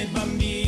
saiba me